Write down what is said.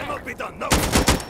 Cannot be done, no!